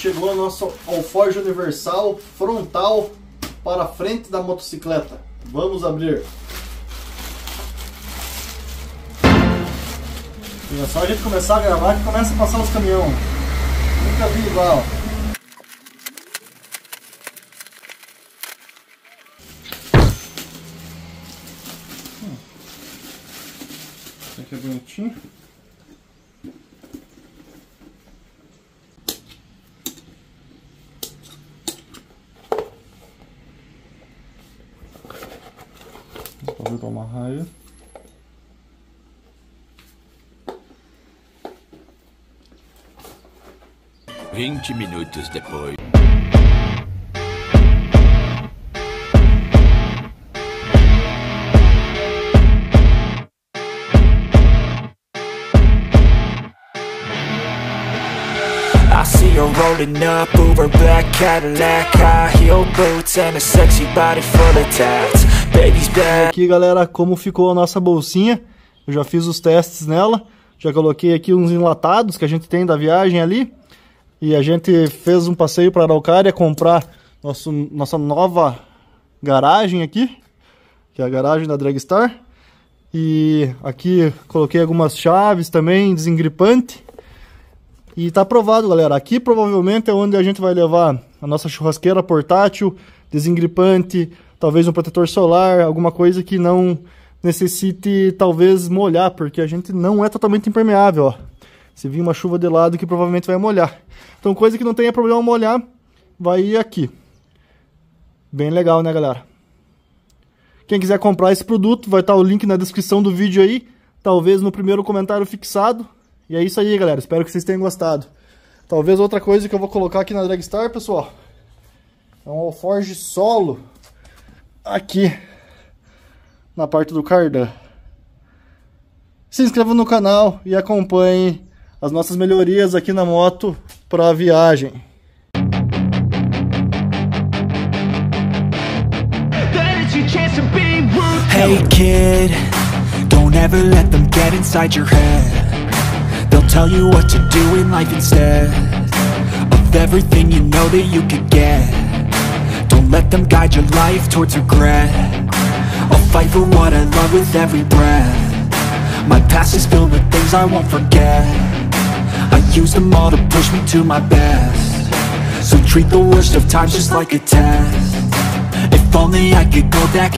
chegou a nossa alforge universal frontal para a frente da motocicleta. Vamos abrir. E é só a gente começar a gravar que começa a passar os caminhões. Nunca vi igual. Hum. Esse aqui é bonitinho. Vou para uma 20 minutos depois. I see her rolling up, Uber black Cadillac High heel boots and a sexy body full of tats Baby's bad Aqui galera, como ficou a nossa bolsinha Eu já fiz os testes nela Já coloquei aqui uns enlatados que a gente tem da viagem ali e a gente fez um passeio para Araucária comprar nosso, nossa nova garagem aqui, que é a garagem da Dragstar. E aqui coloquei algumas chaves também, desengripante. E tá aprovado, galera. Aqui provavelmente é onde a gente vai levar a nossa churrasqueira portátil, desengripante, talvez um protetor solar, alguma coisa que não necessite talvez molhar, porque a gente não é totalmente impermeável, ó. Se vir uma chuva de lado que provavelmente vai molhar. Então coisa que não tenha problema molhar, vai ir aqui. Bem legal, né, galera? Quem quiser comprar esse produto, vai estar o link na descrição do vídeo aí. Talvez no primeiro comentário fixado. E é isso aí, galera. Espero que vocês tenham gostado. Talvez outra coisa que eu vou colocar aqui na Dragstar, pessoal. É um alforge solo. Aqui. Na parte do cardan. Se inscreva no canal e acompanhe as nossas melhorias aqui na moto para a viagem. Hey kid, don't ever let them get inside your head They'll tell you what to do in life instead Of everything you know that you could get let them guide your life towards regret. I'll fight for what I love with every breath. My past is filled with things I won't forget. I use them all to push me to my best. So treat the worst of times just like a test. If only I could go back